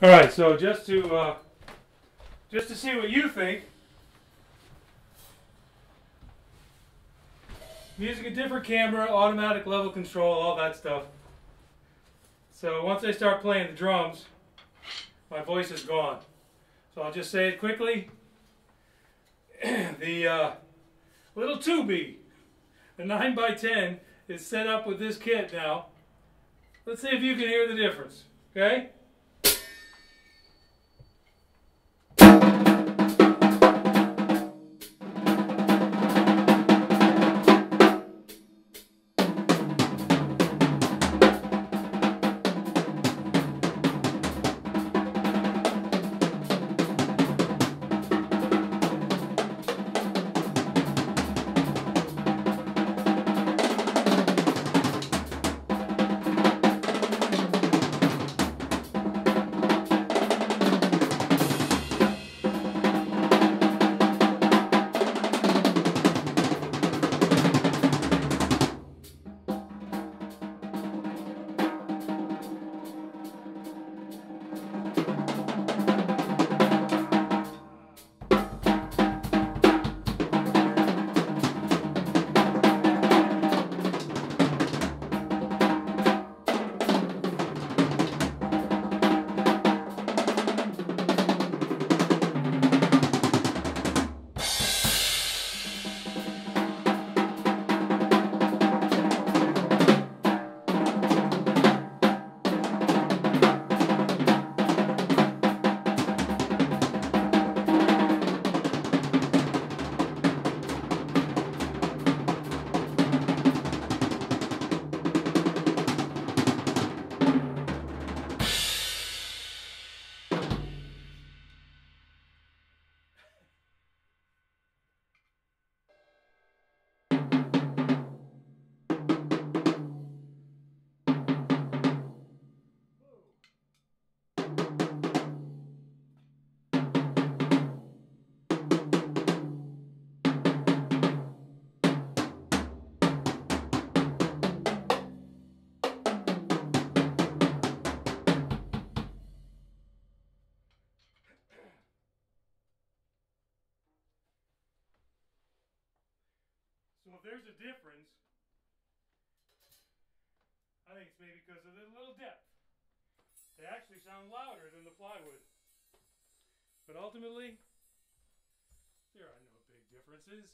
All right, so just to uh, just to see what you think, using a different camera, automatic level control, all that stuff. So once I start playing the drums, my voice is gone. So I'll just say it quickly. the uh, little Tubie, the 9x10, is set up with this kit now. Let's see if you can hear the difference, okay? If there's a difference, I think it's maybe because of the little depth. They actually sound louder than the plywood. But ultimately, there are no big differences.